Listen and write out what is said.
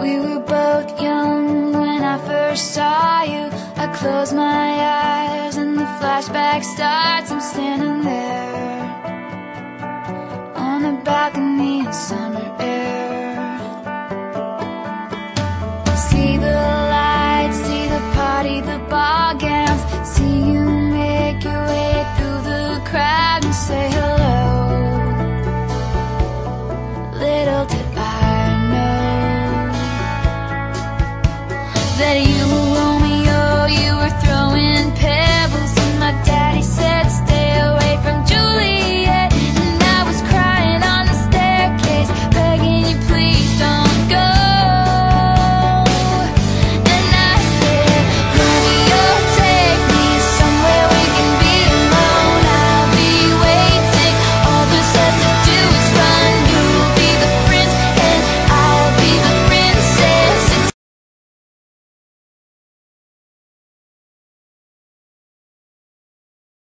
We were both young when I first saw you. I close my eyes and the flashback starts. I'm standing there. that you